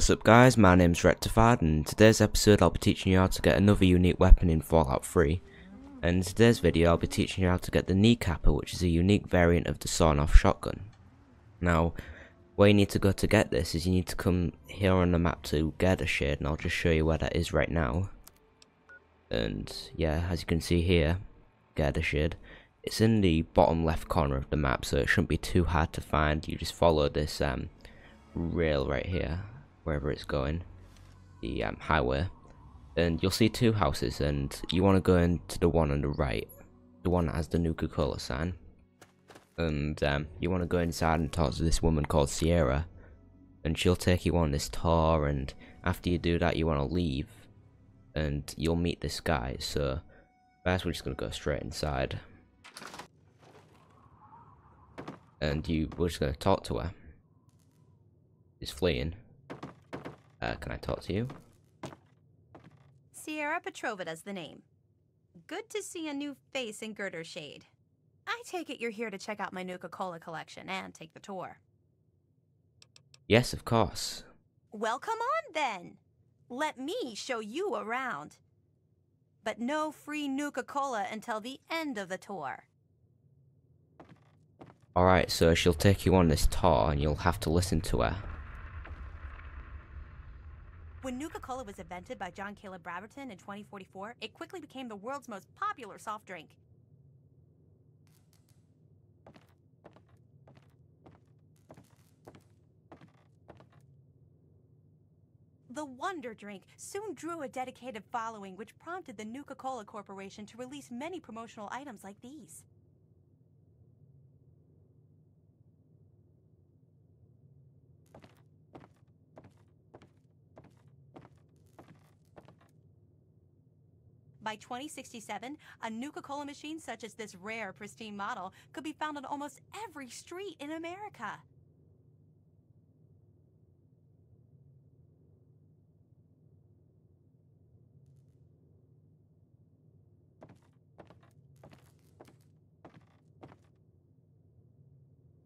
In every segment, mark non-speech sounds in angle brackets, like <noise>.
What's up guys, my name's REKTIFIED and in today's episode I'll be teaching you how to get another unique weapon in Fallout 3. And in today's video I'll be teaching you how to get the kneecapper which is a unique variant of the sawn-off shotgun. Now, where you need to go to get this is you need to come here on the map to Shade, and I'll just show you where that is right now. And yeah, as you can see here, Shade, it's in the bottom left corner of the map so it shouldn't be too hard to find, you just follow this um, rail right here wherever it's going, the um, highway, and you'll see two houses, and you want to go into the one on the right, the one that has the Nuka-Cola sign, and um, you want to go inside and talk to this woman called Sierra, and she'll take you on this tour, and after you do that, you want to leave, and you'll meet this guy. So first, we're just gonna go straight inside, and you we're just gonna talk to her. She's fleeing. Uh, can I talk to you? Sierra Petrovita's the name. Good to see a new face in Girdershade. I take it you're here to check out my Nuka-Cola collection and take the tour. Yes, of course. Well, come on then. Let me show you around. But no free Nuka-Cola until the end of the tour. Alright, so she'll take you on this tour and you'll have to listen to her. Nuka-Cola was invented by John Caleb Bradberton in 2044, it quickly became the world's most popular soft drink. The Wonder Drink soon drew a dedicated following which prompted the Nuka-Cola Corporation to release many promotional items like these. By 2067, a Nuka-Cola machine such as this rare, pristine model could be found on almost every street in America.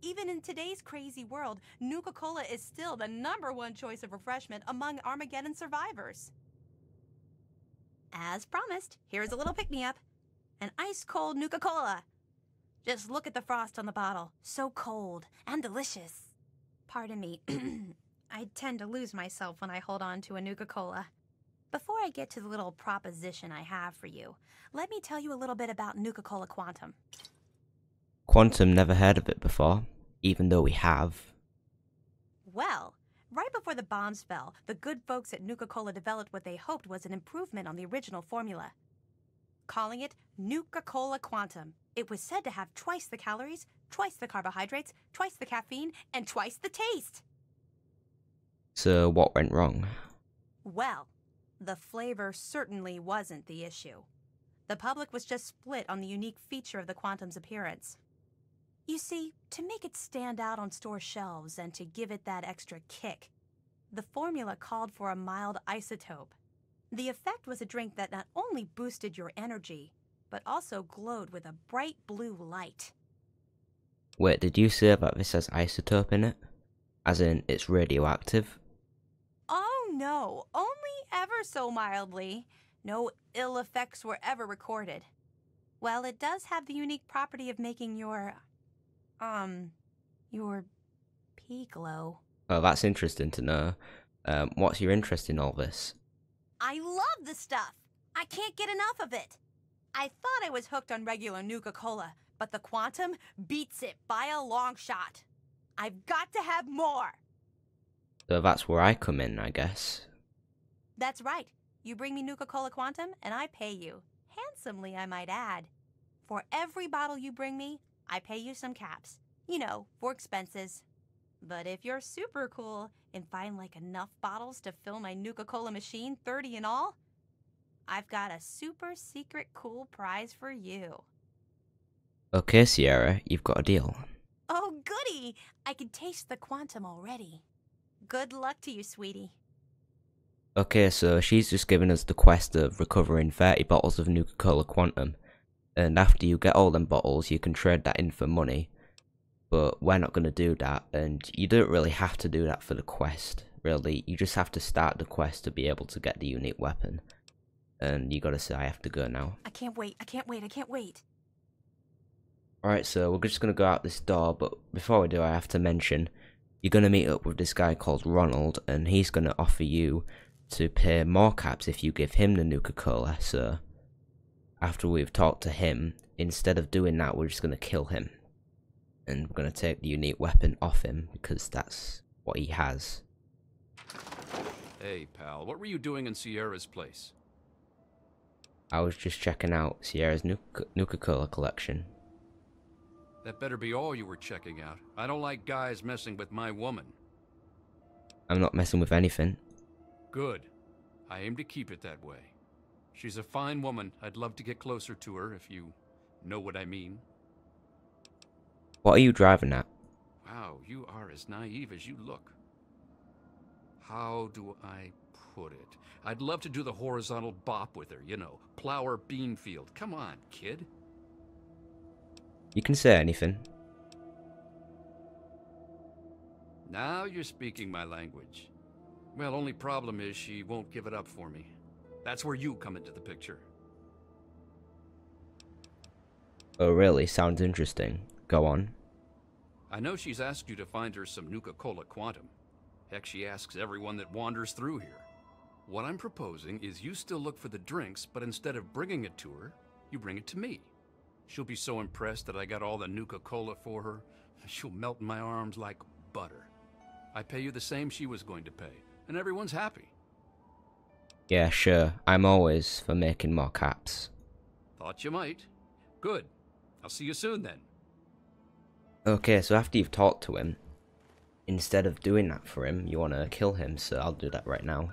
Even in today's crazy world, Nuka-Cola is still the number one choice of refreshment among Armageddon survivors. As promised, here's a little pick-me-up. An ice-cold Nuka-Cola. Just look at the frost on the bottle. So cold and delicious. Pardon me. <clears throat> I tend to lose myself when I hold on to a Nuka-Cola. Before I get to the little proposition I have for you, let me tell you a little bit about Nuka-Cola Quantum. Quantum never heard of it before, even though we have. Well, Right before the bombs fell, the good folks at Nuka-Cola developed what they hoped was an improvement on the original formula. Calling it Nuka-Cola Quantum. It was said to have twice the calories, twice the carbohydrates, twice the caffeine, and twice the taste. So what went wrong? Well, the flavor certainly wasn't the issue. The public was just split on the unique feature of the Quantum's appearance. You see, to make it stand out on store shelves and to give it that extra kick, the formula called for a mild isotope. The effect was a drink that not only boosted your energy, but also glowed with a bright blue light. Wait, did you say that this has isotope in it? As in, it's radioactive? Oh no, only ever so mildly. No ill effects were ever recorded. Well, it does have the unique property of making your um, your pea glow. Oh, that's interesting to know. Um, what's your interest in all this? I love the stuff. I can't get enough of it. I thought I was hooked on regular Nuka-Cola, but the Quantum beats it by a long shot. I've got to have more. So that's where I come in, I guess. That's right. You bring me Nuka-Cola Quantum, and I pay you. Handsomely, I might add. For every bottle you bring me, I pay you some caps. You know, for expenses. But if you're super cool and find like enough bottles to fill my Nuka-Cola machine, 30 in all, I've got a super secret cool prize for you. Okay, Sierra, you've got a deal. Oh, goody! I can taste the quantum already. Good luck to you, sweetie. Okay, so she's just given us the quest of recovering 30 bottles of Nuka-Cola Quantum and after you get all them bottles you can trade that in for money but we're not going to do that and you don't really have to do that for the quest really. You just have to start the quest to be able to get the unique weapon. And you gotta say, I have to go now. I can't wait. I can't wait. I can't wait. Alright, so we're just gonna go out this door, but before we do, I have to mention you're gonna meet up with this guy called Ronald, and he's gonna offer you to pay more caps if you give him the Nuka Cola. So, after we've talked to him, instead of doing that, we're just gonna kill him. And we're gonna take the unique weapon off him because that's what he has. Hey, pal, what were you doing in Sierra's place? I was just checking out Sierra's Nuka Cola collection. That better be all you were checking out. I don't like guys messing with my woman. I'm not messing with anything. Good. I aim to keep it that way. She's a fine woman. I'd love to get closer to her, if you know what I mean. What are you driving at? Wow, you are as naive as you look. How do I put it? I'd love to do the horizontal bop with her, you know, plow her bean field. Come on, kid. You can say anything. Now you're speaking my language. Well, only problem is she won't give it up for me. That's where you come into the picture. Oh, really? Sounds interesting. Go on. I know she's asked you to find her some Nuka-Cola Quantum. Heck, she asks everyone that wanders through here. What I'm proposing is you still look for the drinks, but instead of bringing it to her, you bring it to me. She'll be so impressed that I got all the Nuka-Cola for her, <laughs> she'll melt in my arms like butter. I pay you the same she was going to pay, and everyone's happy. Yeah, sure. I'm always for making more caps. Thought you might. Good. I'll see you soon then. Okay, so after you've talked to him, instead of doing that for him, you want to kill him, so I'll do that right now.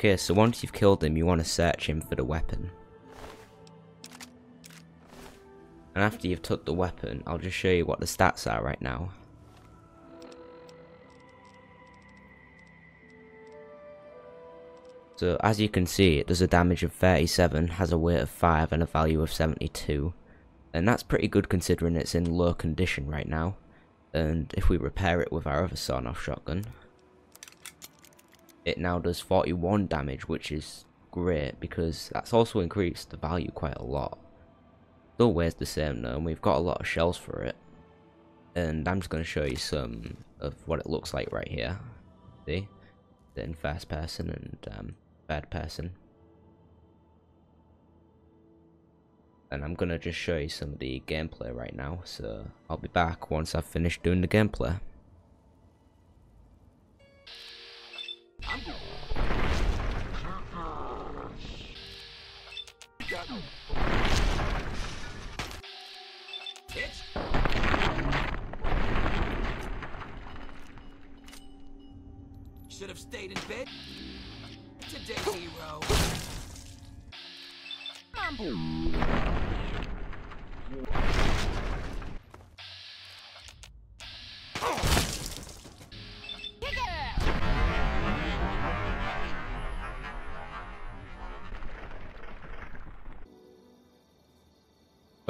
Okay, so once you've killed him, you want to search him for the weapon. And after you've took the weapon, I'll just show you what the stats are right now. So as you can see, it does a damage of 37, has a weight of 5 and a value of 72. And that's pretty good considering it's in low condition right now. And if we repair it with our other sawn-off shotgun, it now does 41 damage, which is great because that's also increased the value quite a lot. Still weighs the same though, and we've got a lot of shells for it. And I'm just going to show you some of what it looks like right here. See? In first person and um, third person. And I'm going to just show you some of the gameplay right now, so I'll be back once I've finished doing the gameplay. Should have stayed in bed. Today, hero.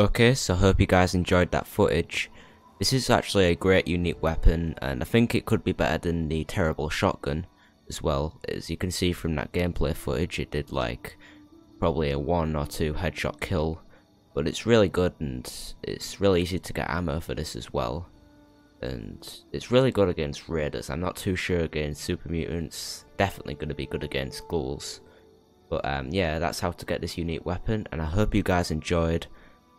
Okay, so I hope you guys enjoyed that footage. This is actually a great unique weapon, and I think it could be better than the terrible shotgun as well. As you can see from that gameplay footage, it did like probably a one or two headshot kill, but it's really good and it's really easy to get ammo for this as well. And it's really good against raiders. I'm not too sure against super mutants. Definitely going to be good against ghouls. But um, yeah, that's how to get this unique weapon, and I hope you guys enjoyed.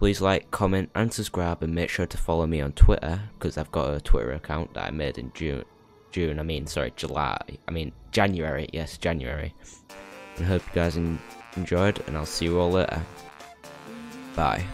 Please like, comment, and subscribe, and make sure to follow me on Twitter, because I've got a Twitter account that I made in June. June, I mean, sorry, July. I mean, January. Yes, January. I hope you guys enjoyed, and I'll see you all later. Bye.